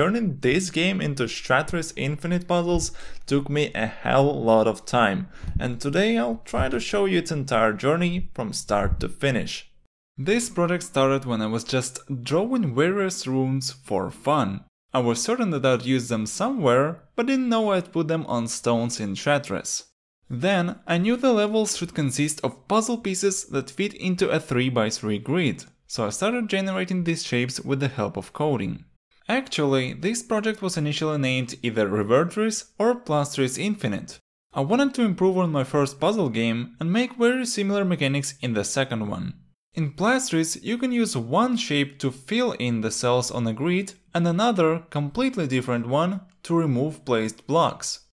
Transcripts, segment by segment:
turning this game into Shatris Infinite Puzzles took me a hell lot of time, and today I'll try to show you its entire journey from start to finish. This project started when I was just drawing various runes for fun. I was certain that I'd use them somewhere, but didn't know I'd put them on stones in Shatris. Then, I knew the levels should consist of puzzle pieces that fit into a 3x3 grid, so I started generating these shapes with the help of coding. Actually, this project was initially named either Revertris or Plastris Infinite. I wanted to improve on my first puzzle game and make very similar mechanics in the second one. In Plastris, you can use one shape to fill in the cells on a grid and another, completely different one, to remove placed blocks.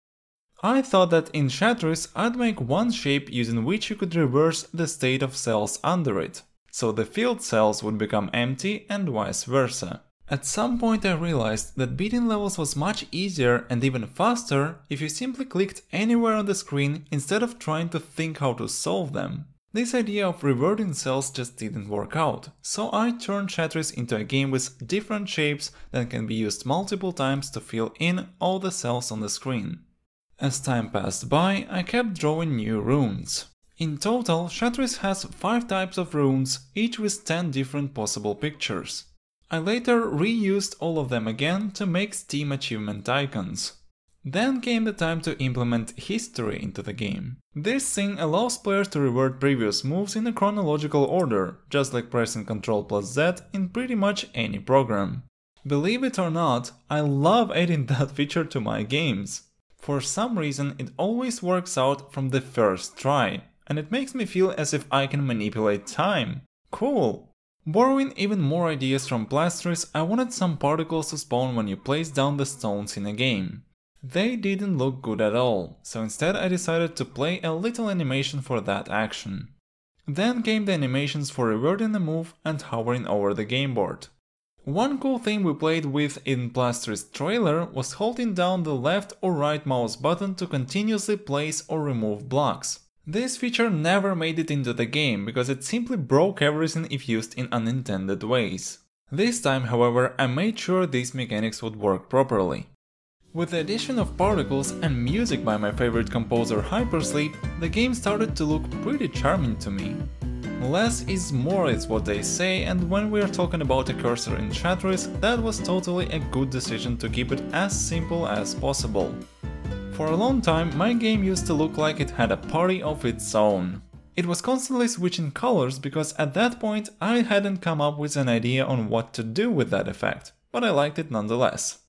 I thought that in Shatris I'd make one shape using which you could reverse the state of cells under it, so the filled cells would become empty and vice versa. At some point I realized that beating levels was much easier and even faster if you simply clicked anywhere on the screen instead of trying to think how to solve them. This idea of reverting cells just didn't work out, so I turned Shatris into a game with different shapes that can be used multiple times to fill in all the cells on the screen. As time passed by, I kept drawing new runes. In total, Shatris has 5 types of runes, each with 10 different possible pictures. I later reused all of them again to make Steam achievement icons. Then came the time to implement history into the game. This thing allows players to revert previous moves in a chronological order, just like pressing Ctrl plus Z in pretty much any program. Believe it or not, I love adding that feature to my games. For some reason it always works out from the first try, and it makes me feel as if I can manipulate time. Cool! Borrowing even more ideas from Plastris, I wanted some particles to spawn when you place down the stones in a game. They didn't look good at all, so instead I decided to play a little animation for that action. Then came the animations for reverting a move and hovering over the game board. One cool thing we played with in Plastris trailer was holding down the left or right mouse button to continuously place or remove blocks. This feature never made it into the game because it simply broke everything if used in unintended ways. This time, however, I made sure these mechanics would work properly. With the addition of particles and music by my favorite composer Hypersleep, the game started to look pretty charming to me. Less is more is what they say and when we are talking about a cursor in Shatris, that was totally a good decision to keep it as simple as possible. For a long time my game used to look like it had a party of its own. It was constantly switching colors because at that point I hadn't come up with an idea on what to do with that effect, but I liked it nonetheless.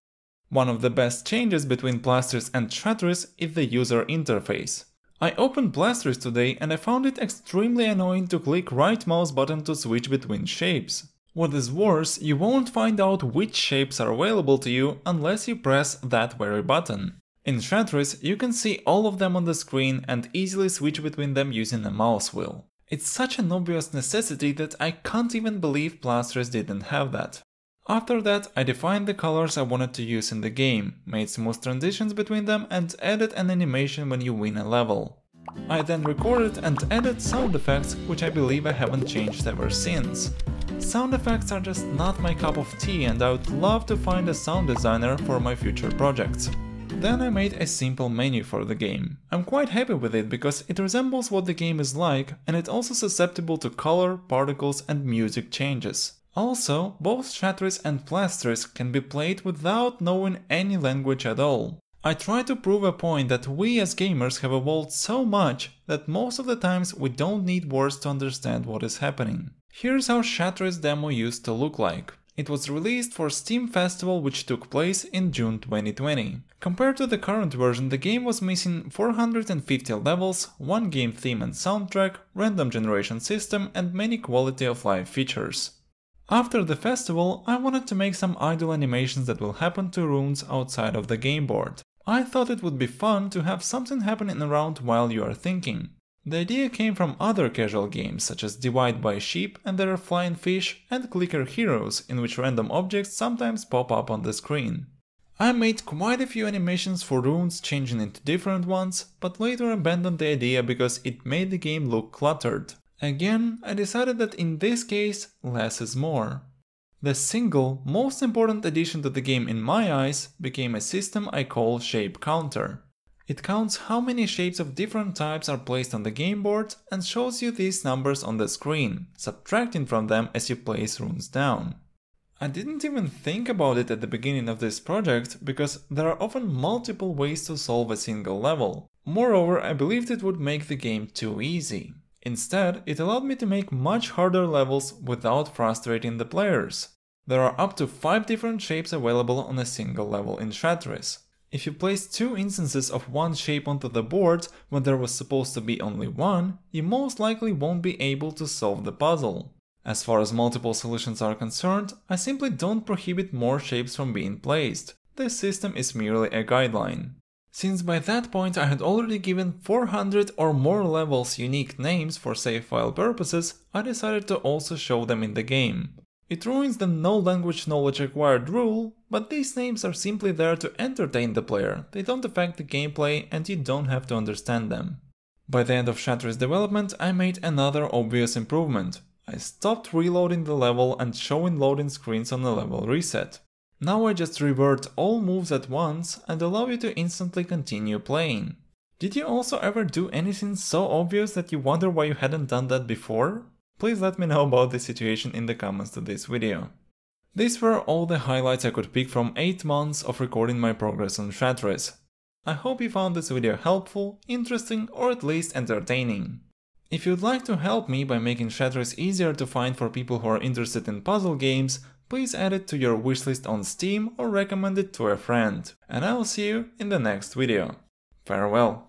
One of the best changes between Plastris and Shatris is the user interface. I opened Plastris today and I found it extremely annoying to click right mouse button to switch between shapes. What is worse, you won't find out which shapes are available to you unless you press that very button. In Shatris, you can see all of them on the screen and easily switch between them using a mouse wheel. It's such an obvious necessity that I can't even believe Plastris didn't have that. After that, I defined the colors I wanted to use in the game, made smooth transitions between them and added an animation when you win a level. I then recorded and added sound effects, which I believe I haven't changed ever since. Sound effects are just not my cup of tea and I would love to find a sound designer for my future projects. Then I made a simple menu for the game. I'm quite happy with it because it resembles what the game is like and it's also susceptible to color, particles and music changes. Also, both Shatris and Plastris can be played without knowing any language at all. I try to prove a point that we as gamers have evolved so much that most of the times we don't need words to understand what is happening. Here's how Shatris demo used to look like. It was released for Steam Festival which took place in June 2020. Compared to the current version, the game was missing 450 levels, one game theme and soundtrack, random generation system and many quality of life features. After the festival, I wanted to make some idle animations that will happen to runes outside of the game board. I thought it would be fun to have something happening around while you are thinking. The idea came from other casual games such as Divide by Sheep and There Are Flying Fish and Clicker Heroes in which random objects sometimes pop up on the screen. I made quite a few animations for runes changing into different ones, but later abandoned the idea because it made the game look cluttered. Again, I decided that in this case, less is more. The single most important addition to the game in my eyes became a system I call Shape Counter. It counts how many shapes of different types are placed on the game board and shows you these numbers on the screen, subtracting from them as you place runes down. I didn't even think about it at the beginning of this project because there are often multiple ways to solve a single level. Moreover, I believed it would make the game too easy. Instead, it allowed me to make much harder levels without frustrating the players. There are up to 5 different shapes available on a single level in Shatris. If you place two instances of one shape onto the board when there was supposed to be only one, you most likely won't be able to solve the puzzle. As far as multiple solutions are concerned, I simply don't prohibit more shapes from being placed. This system is merely a guideline. Since by that point I had already given 400 or more levels unique names for save file purposes, I decided to also show them in the game. It ruins the no language knowledge acquired rule, but these names are simply there to entertain the player, they don't affect the gameplay and you don't have to understand them. By the end of Shatris's development I made another obvious improvement. I stopped reloading the level and showing loading screens on a level reset. Now I just revert all moves at once and allow you to instantly continue playing. Did you also ever do anything so obvious that you wonder why you hadn't done that before? Please let me know about the situation in the comments to this video. These were all the highlights I could pick from 8 months of recording my progress on Shatris. I hope you found this video helpful, interesting or at least entertaining. If you'd like to help me by making Shatris easier to find for people who are interested in puzzle games, please add it to your wishlist on Steam or recommend it to a friend. And I will see you in the next video. Farewell.